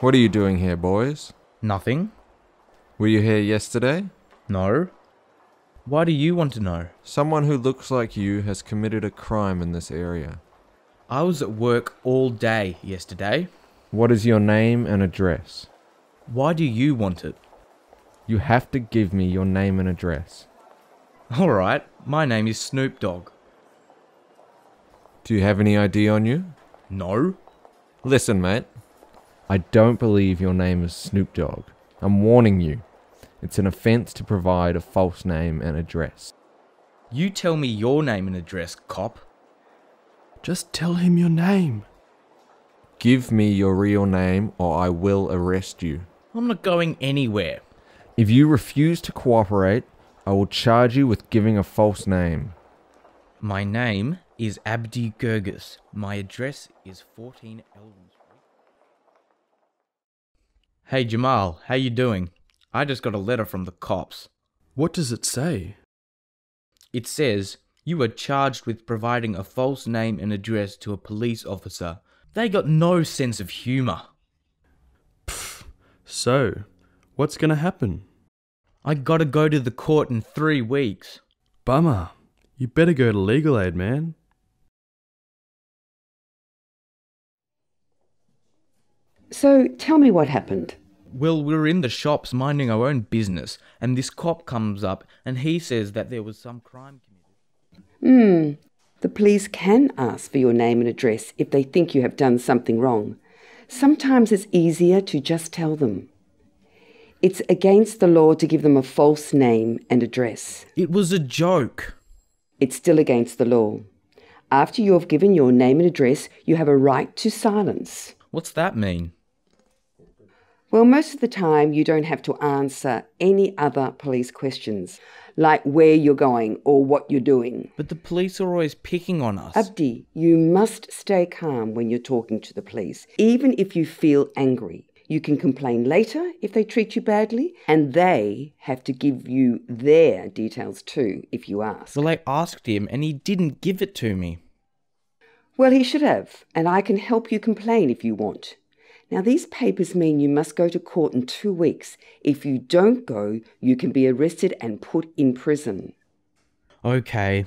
What are you doing here, boys? Nothing? Were you here yesterday? No? Why do you want to know? Someone who looks like you has committed a crime in this area. I was at work all day yesterday. What is your name and address? Why do you want it? You have to give me your name and address. Alright, my name is Snoop Dogg. Do you have any ID on you? No? Listen, mate. I don't believe your name is Snoop Dogg. I'm warning you. It's an offense to provide a false name and address. You tell me your name and address, cop. Just tell him your name. Give me your real name or I will arrest you. I'm not going anywhere. If you refuse to cooperate, I will charge you with giving a false name. My name is Abdi Gurgis. My address is 14 Elvin Street. Hey Jamal, how you doing? I just got a letter from the cops. What does it say? It says you are charged with providing a false name and address to a police officer. They got no sense of humor. So, what's gonna happen? I gotta go to the court in three weeks. Bummer. You better go to legal aid, man. So tell me what happened. Well, we were in the shops minding our own business, and this cop comes up and he says that there was some crime committed. Hmm. The police can ask for your name and address if they think you have done something wrong. Sometimes it's easier to just tell them. It's against the law to give them a false name and address. It was a joke. It's still against the law. After you have given your name and address, you have a right to silence. What's that mean? Well, most of the time, you don't have to answer any other police questions, like where you're going or what you're doing. But the police are always picking on us. Abdi, you must stay calm when you're talking to the police, even if you feel angry. You can complain later if they treat you badly, and they have to give you their details too if you ask. well, I asked him and he didn't give it to me. Well, he should have, and I can help you complain if you want. Now, these papers mean you must go to court in two weeks. If you don't go, you can be arrested and put in prison. Okay,